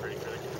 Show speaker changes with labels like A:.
A: pretty critical.